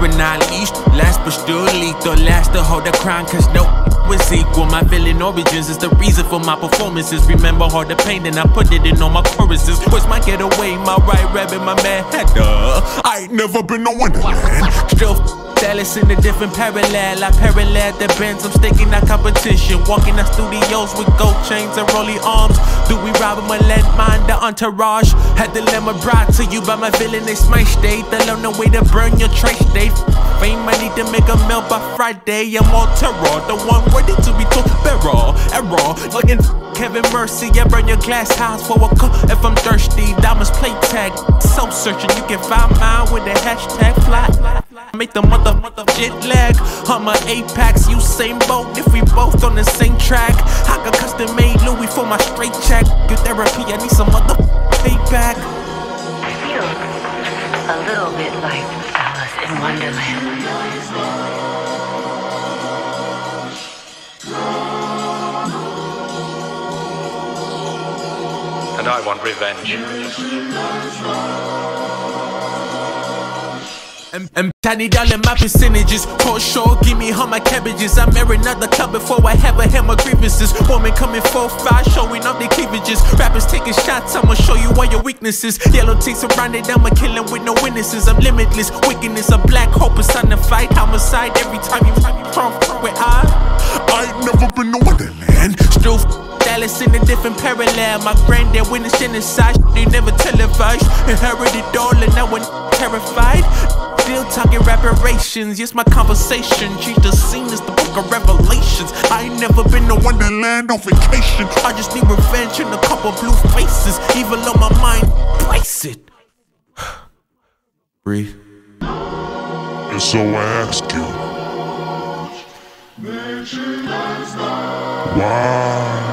but not least. Last but still lethal. Last to hold the crown, cause no was equal. My villain origins is the reason for my performances. Remember all the pain, and I put it in all my choruses. Was my getaway, my right rabbit, my man had I ain't never been no wonderland. Still Dallas in a different parallel. I parallel the bends, I'm staking that competition. Walking the studios with gold chains and rolling arms. Do we rob him or let the entourage? Had the lemon brought to you by my villain, it's my state. Alone the way to burn your trace date. Fame, I need to make a mail by Friday. I'm on terror, the one ready to be told bearer. Error, looking Kevin Mercy, I burn your glass house for a cup if I'm thirsty. Diamonds play tag, so searching. You can find mine with the hashtag fly. Make the mother, mother jet lag. I'm a Apex, you same boat. If we both on the same track, I got custom made Louis for my straight check. Good therapy, I need some mother payback. I feel a little bit like Alice in Wonderland. And I want revenge. And, and tiny all in my percentages. For sure, give me all my cabbages. I'm marry another club before I have a hammer grievances. Woman coming 4-5, showing off their cleavages. Rappers taking shots, I'ma show you all your weaknesses. Yellow teeth surrounded, I'm a killing with no witnesses. I'm limitless. Wickedness, a black hope, is on the fight. Homicide every time you from where I. I ain't never been to Wonderland. Still Dallas in a different parallel. My granddad witnessed genocide, they never televised. Inherited all and now I'm terrified. Talking reparations, yes, my conversation. Change the scene as the book of Revelations. I ain't never been to Wonderland on vacation. I just need revenge and a couple blue faces. Even though my mind, place it. Breathe. And so I ask you, why?